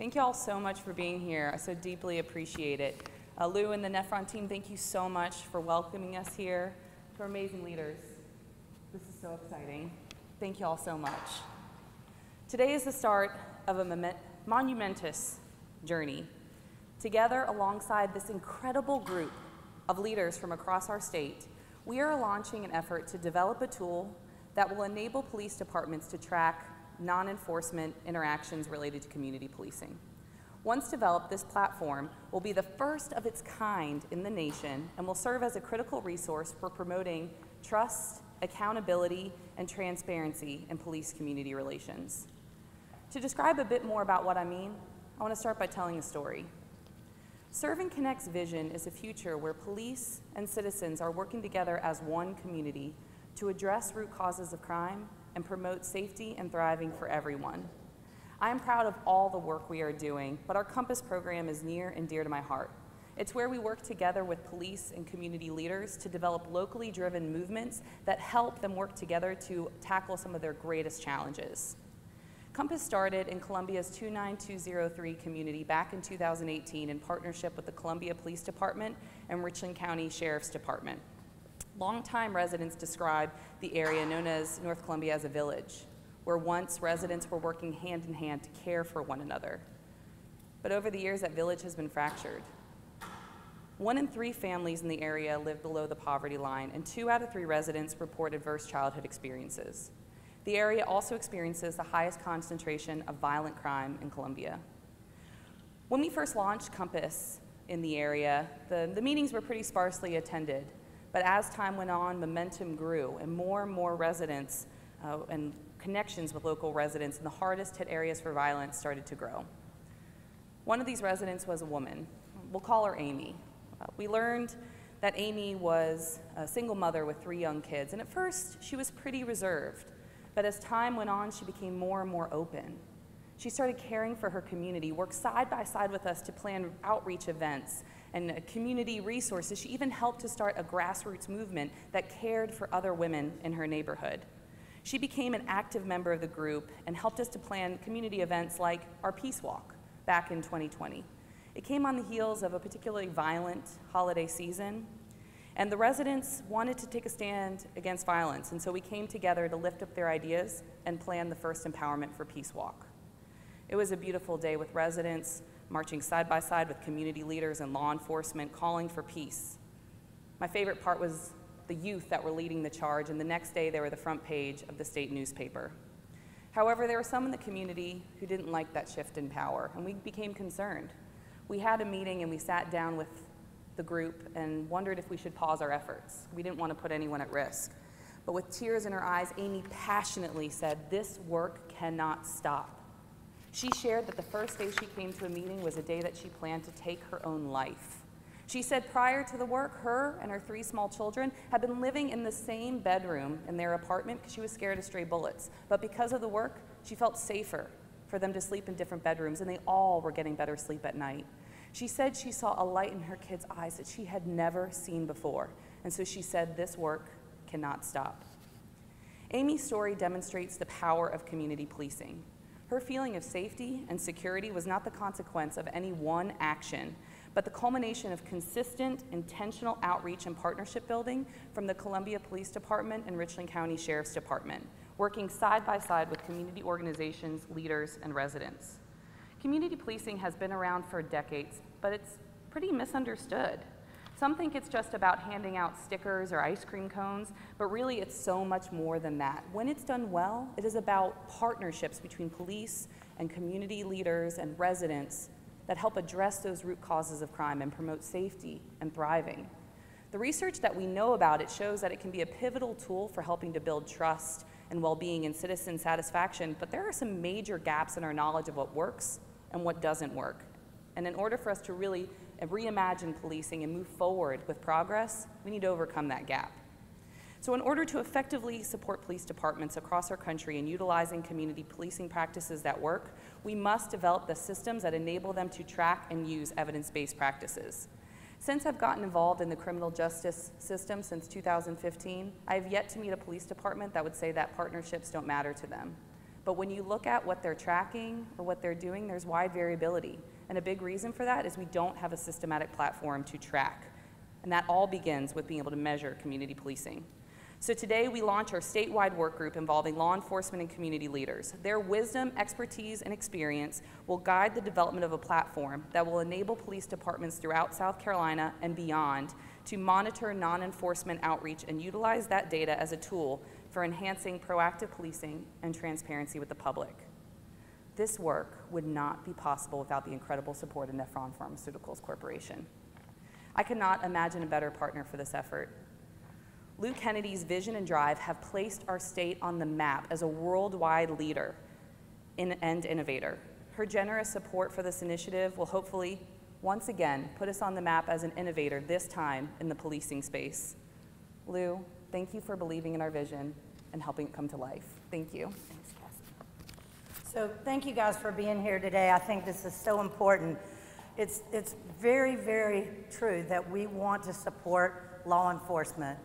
Thank you all so much for being here. I so deeply appreciate it. Uh, Lou and the Nephron team, thank you so much for welcoming us here. For amazing leaders. This is so exciting. Thank you all so much. Today is the start of a monumentous journey. Together, alongside this incredible group of leaders from across our state, we are launching an effort to develop a tool that will enable police departments to track non-enforcement interactions related to community policing. Once developed, this platform will be the first of its kind in the nation and will serve as a critical resource for promoting trust, accountability, and transparency in police community relations. To describe a bit more about what I mean, I want to start by telling a story. Serve and Connect's vision is a future where police and citizens are working together as one community to address root causes of crime and promote safety and thriving for everyone. I am proud of all the work we are doing, but our Compass program is near and dear to my heart. It's where we work together with police and community leaders to develop locally driven movements that help them work together to tackle some of their greatest challenges. Compass started in Columbia's 29203 community back in 2018 in partnership with the Columbia Police Department and Richland County Sheriff's Department. Longtime residents describe the area known as North Columbia as a village, where once residents were working hand in hand to care for one another. But over the years, that village has been fractured. One in three families in the area live below the poverty line, and two out of three residents report adverse childhood experiences. The area also experiences the highest concentration of violent crime in Columbia. When we first launched Compass in the area, the, the meetings were pretty sparsely attended. But as time went on, momentum grew, and more and more residents uh, and connections with local residents in the hardest hit areas for violence started to grow. One of these residents was a woman. We'll call her Amy. Uh, we learned that Amy was a single mother with three young kids, and at first she was pretty reserved. But as time went on, she became more and more open. She started caring for her community, worked side by side with us to plan outreach events, and community resources. She even helped to start a grassroots movement that cared for other women in her neighborhood. She became an active member of the group and helped us to plan community events like our Peace Walk back in 2020. It came on the heels of a particularly violent holiday season, and the residents wanted to take a stand against violence, and so we came together to lift up their ideas and plan the first Empowerment for Peace Walk. It was a beautiful day with residents marching side by side with community leaders and law enforcement, calling for peace. My favorite part was the youth that were leading the charge, and the next day they were the front page of the state newspaper. However, there were some in the community who didn't like that shift in power, and we became concerned. We had a meeting and we sat down with the group and wondered if we should pause our efforts. We didn't want to put anyone at risk. But with tears in her eyes, Amy passionately said, This work cannot stop. She shared that the first day she came to a meeting was a day that she planned to take her own life. She said prior to the work, her and her three small children had been living in the same bedroom in their apartment because she was scared of stray bullets. But because of the work, she felt safer for them to sleep in different bedrooms, and they all were getting better sleep at night. She said she saw a light in her kids' eyes that she had never seen before, and so she said, This work cannot stop. Amy's story demonstrates the power of community policing. Her feeling of safety and security was not the consequence of any one action, but the culmination of consistent, intentional outreach and partnership building from the Columbia Police Department and Richland County Sheriff's Department, working side by side with community organizations, leaders, and residents. Community policing has been around for decades, but it's pretty misunderstood. Some think it's just about handing out stickers or ice cream cones, but really it's so much more than that. When it's done well, it is about partnerships between police and community leaders and residents that help address those root causes of crime and promote safety and thriving. The research that we know about it shows that it can be a pivotal tool for helping to build trust and well-being and citizen satisfaction, but there are some major gaps in our knowledge of what works and what doesn't work. And in order for us to really reimagine policing and move forward with progress, we need to overcome that gap. So in order to effectively support police departments across our country in utilizing community policing practices that work, we must develop the systems that enable them to track and use evidence-based practices. Since I've gotten involved in the criminal justice system since 2015, I have yet to meet a police department that would say that partnerships don't matter to them. But when you look at what they're tracking or what they're doing, there's wide variability. And a big reason for that is we don't have a systematic platform to track. And that all begins with being able to measure community policing. So today we launch our statewide work group involving law enforcement and community leaders. Their wisdom, expertise, and experience will guide the development of a platform that will enable police departments throughout South Carolina and beyond to monitor non-enforcement outreach and utilize that data as a tool for enhancing proactive policing and transparency with the public. This work would not be possible without the incredible support of Nephron Pharmaceuticals Corporation. I cannot imagine a better partner for this effort. Lou Kennedy's vision and drive have placed our state on the map as a worldwide leader in, and innovator. Her generous support for this initiative will hopefully once again put us on the map as an innovator, this time in the policing space. Lou, thank you for believing in our vision and helping it come to life. Thank you. So thank you guys for being here today. I think this is so important. It's, it's very, very true that we want to support law enforcement.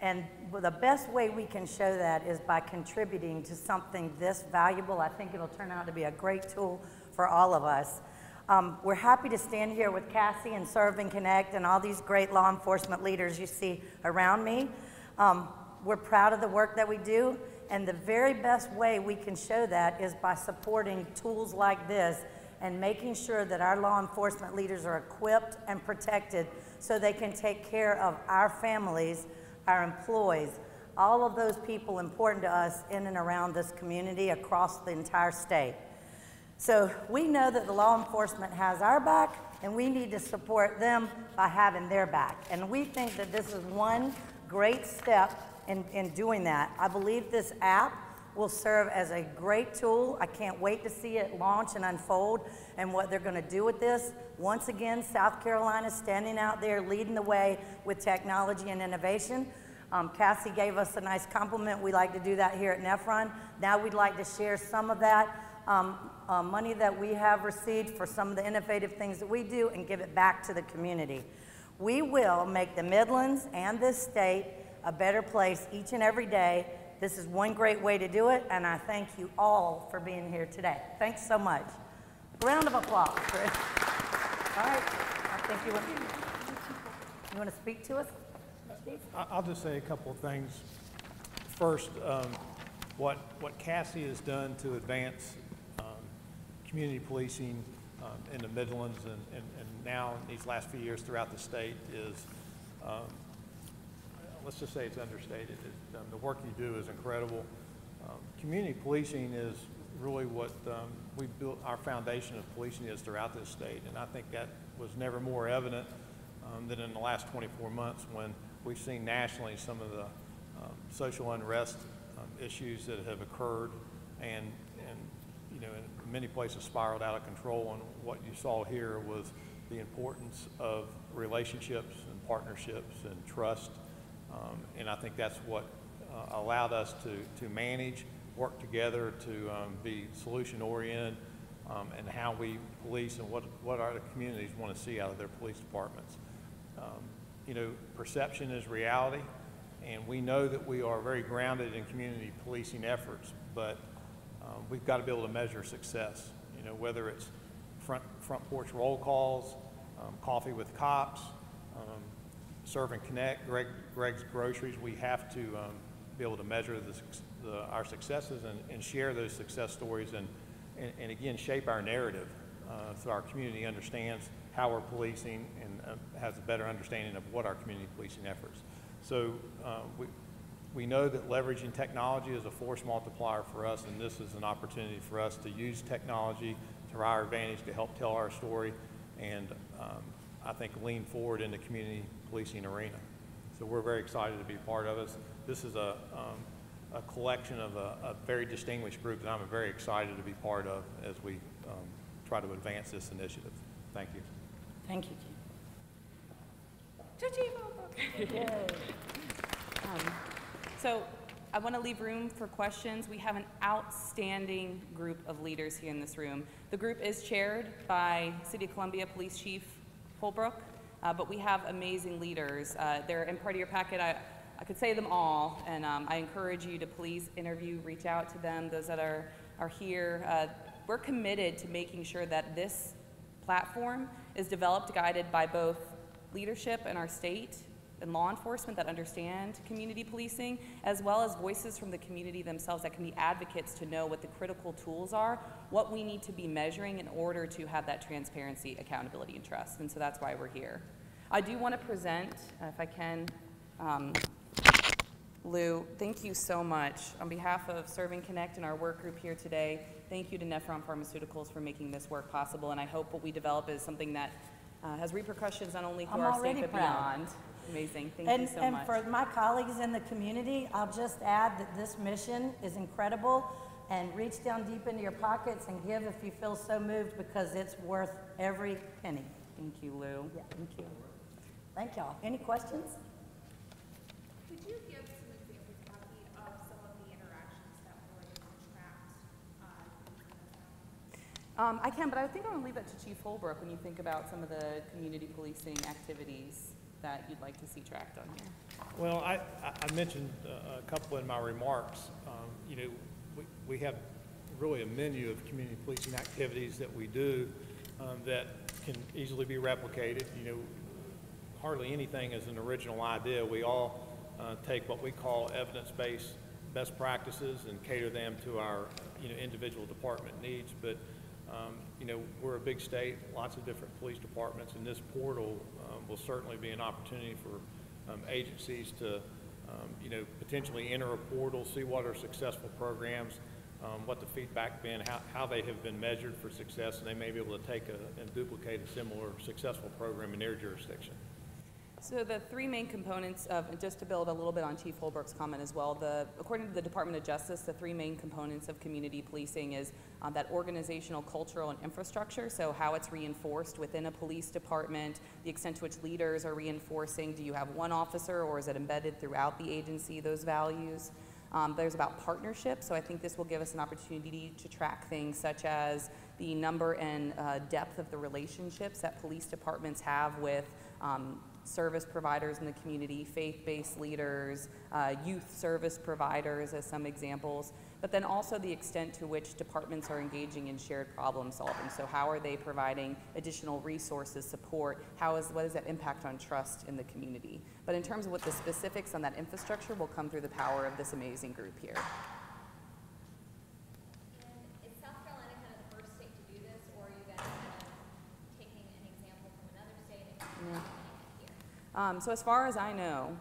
And the best way we can show that is by contributing to something this valuable. I think it'll turn out to be a great tool for all of us. Um, we're happy to stand here with Cassie and Serve and Connect and all these great law enforcement leaders you see around me. Um, we're proud of the work that we do, and the very best way we can show that is by supporting tools like this and making sure that our law enforcement leaders are equipped and protected so they can take care of our families our employees, all of those people important to us in and around this community across the entire state. So we know that the law enforcement has our back and we need to support them by having their back. And we think that this is one great step in, in doing that. I believe this app will serve as a great tool. I can't wait to see it launch and unfold and what they're going to do with this. Once again, South Carolina standing out there leading the way with technology and innovation. Um, Cassie gave us a nice compliment. We like to do that here at Nephron. Now we'd like to share some of that um, uh, money that we have received for some of the innovative things that we do and give it back to the community. We will make the Midlands and this state a better place each and every day this is one great way to do it, and I thank you all for being here today. Thanks so much. Round of applause, Chris. All right, I think you want, you want to speak to us, I'll just say a couple of things. First, um, what, what Cassie has done to advance um, community policing um, in the Midlands and, and, and now in these last few years throughout the state is um, let's just say it's understated. It, um, the work you do is incredible. Um, community policing is really what um, we built, our foundation of policing is throughout this state. And I think that was never more evident um, than in the last 24 months when we've seen nationally some of the um, social unrest um, issues that have occurred and, and, you know, in many places spiraled out of control. And what you saw here was the importance of relationships and partnerships and trust um, and I think that's what uh, allowed us to, to manage, work together to um, be solution oriented um, and how we police and what, what our communities want to see out of their police departments. Um, you know, perception is reality, and we know that we are very grounded in community policing efforts, but um, we've got to be able to measure success. You know, whether it's front, front porch roll calls, um, coffee with cops, Serve and Connect, Greg, Greg's Groceries, we have to um, be able to measure the, the, our successes and, and, share those success stories and, and, and again, shape our narrative uh, so our community understands how we're policing and uh, has a better understanding of what our community policing efforts. So uh, we, we know that leveraging technology is a force multiplier for us, and this is an opportunity for us to use technology to our advantage to help tell our story and um, I think lean forward in the community policing arena. So we're very excited to be part of this. This is a, um, a collection of a, a, very distinguished group that I'm very excited to be part of as we um, try to advance this initiative. Thank you. Thank you, Chief. um, so I want to leave room for questions. We have an outstanding group of leaders here in this room. The group is chaired by City of Columbia Police Chief Holbrook. Uh, but we have amazing leaders. Uh, they're in part of your packet. I, I could say them all, and um, I encourage you to please interview, reach out to them, those that are are here. Uh, we're committed to making sure that this platform is developed, guided by both leadership in our state and law enforcement that understand community policing, as well as voices from the community themselves that can be advocates to know what the critical tools are, what we need to be measuring in order to have that transparency, accountability, and trust. And so that's why we're here. I do want to present, uh, if I can, um, Lou, thank you so much. On behalf of Serve and Connect and our work group here today, thank you to Nephron Pharmaceuticals for making this work possible. And I hope what we develop is something that uh, has repercussions not only I'm for our state but proud. beyond. Amazing. Thank And, you so and much. for my colleagues in the community, I'll just add that this mission is incredible and reach down deep into your pockets and give if you feel so moved because it's worth every penny. Thank you, Lou. Yeah, thank you. Thank y'all. Any questions? Could you give some examples, Kathy, of some of the interactions that were tracked uh, Um, I can, but I think I'm going to leave that to Chief Holbrook when you think about some of the community policing activities that you'd like to see tracked on here. Well, I, I- mentioned a couple in my remarks. Um, You know, we, we have really a menu of community policing activities that we do um, that can easily be replicated. You know, hardly anything is an original idea. We all uh, take what we call evidence-based best practices and cater them to our, you know, individual department needs. But, um, you know, we're a big state, lots of different police departments, and this portal um, will certainly be an opportunity for um, agencies to, um, you know, potentially enter a portal, see what are successful programs, um, what the feedback been, how, how they have been measured for success, and they may be able to take a, and duplicate a similar successful program in their jurisdiction. So the three main components of, just to build a little bit on Chief Holbrook's comment as well, the, according to the Department of Justice, the three main components of community policing is um, that organizational, cultural, and infrastructure. So how it's reinforced within a police department, the extent to which leaders are reinforcing. Do you have one officer or is it embedded throughout the agency, those values? Um, there's about partnership, so I think this will give us an opportunity to track things such as the number and uh, depth of the relationships that police departments have with um, service providers in the community, faith-based leaders, uh, youth service providers as some examples, but then also the extent to which departments are engaging in shared problem solving. So how are they providing additional resources, support? How is, what does that impact on trust in the community? But in terms of what the specifics on that infrastructure will come through the power of this amazing group here. Um, so as far as I know,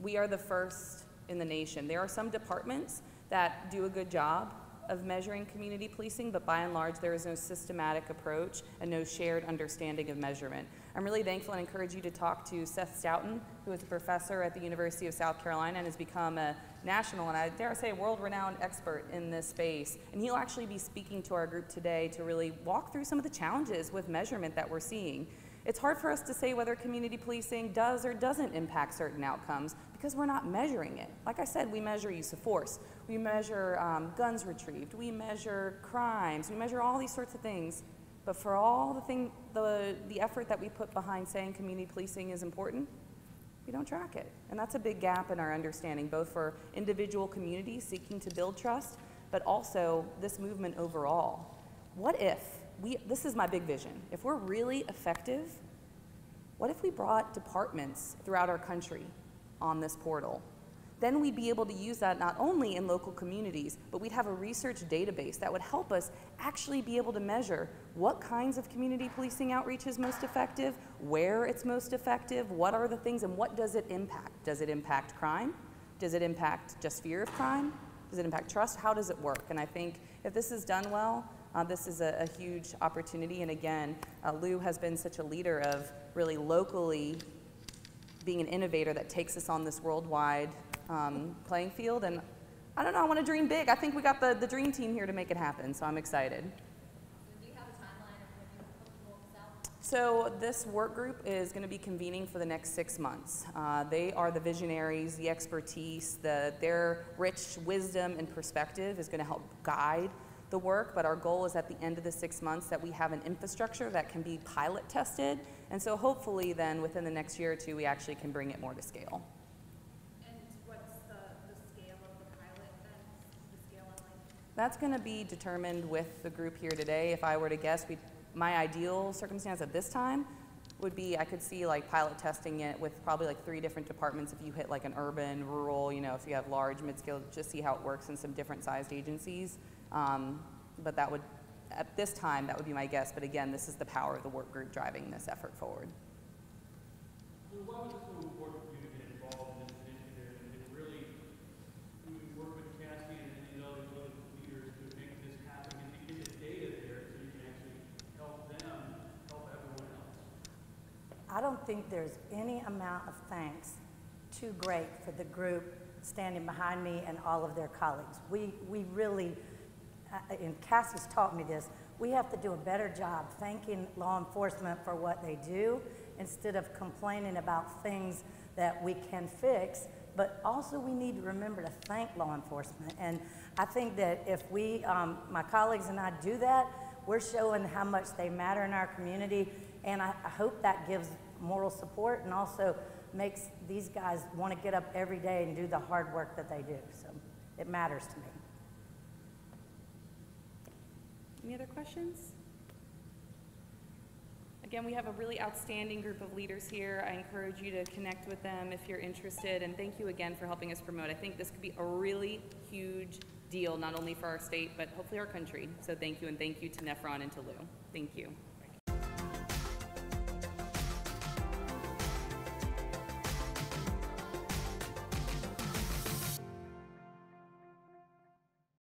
we are the first in the nation. There are some departments that do a good job of measuring community policing, but by and large, there is no systematic approach and no shared understanding of measurement. I'm really thankful and encourage you to talk to Seth Stoughton, who is a professor at the University of South Carolina and has become a national and I dare say world-renowned expert in this space. And he'll actually be speaking to our group today to really walk through some of the challenges with measurement that we're seeing. It's hard for us to say whether community policing does or doesn't impact certain outcomes because we're not measuring it. Like I said, we measure use of force, we measure um, guns retrieved, we measure crimes, we measure all these sorts of things. But for all the thing, the, the effort that we put behind saying community policing is important, we don't track it. And that's a big gap in our understanding, both for individual communities seeking to build trust, but also this movement overall. What if we, this is my big vision, if we're really effective, what if we brought departments throughout our country on this portal? Then we'd be able to use that not only in local communities, but we'd have a research database that would help us actually be able to measure what kinds of community policing outreach is most effective, where it's most effective, what are the things, and what does it impact? Does it impact crime? Does it impact just fear of crime? Does it impact trust? How does it work? And I think if this is done well, uh, this is a, a huge opportunity. And again, uh, Lou has been such a leader of really locally being an innovator that takes us on this worldwide um, playing field. And I don't know, I want to dream big. I think we got the, the dream team here to make it happen, so I'm excited. So do you have a timeline of when you hope to roll this this work group is going to be convening for the next six months. Uh, they are the visionaries, the expertise, the, their rich wisdom and perspective is going to help guide the work, but our goal is at the end of the six months that we have an infrastructure that can be pilot tested. And so hopefully then within the next year or two, we actually can bring it more to scale. And what's the, the scale of the pilot then, the scale? That's going to be determined with the group here today. If I were to guess, we, my ideal circumstance at this time would be I could see like pilot testing it with probably like three different departments. If you hit like an urban, rural, you know, if you have large, mid-scale, just see how it works in some different sized agencies. Um, but that would, at this time, that would be my guess. But again, this is the power of the work group driving this effort forward. Lou, why was it so important for you to get involved in this initiative and to really, we work with Cassie and and other, other leaders to make this happen and to get the data there so you can actually help them, help everyone else? I don't think there's any amount of thanks too great for the group standing behind me and all of their colleagues. We, we really, and Cassie's taught me this, we have to do a better job thanking law enforcement for what they do instead of complaining about things that we can fix. But also, we need to remember to thank law enforcement. And I think that if we, um, my colleagues and I do that, we're showing how much they matter in our community. And I, I hope that gives moral support and also makes these guys want to get up every day and do the hard work that they do. So it matters to me. Any other questions? Again, we have a really outstanding group of leaders here. I encourage you to connect with them if you're interested, and thank you again for helping us promote. I think this could be a really huge deal, not only for our state, but hopefully our country. So thank you, and thank you to Nephron and to Lou. Thank you.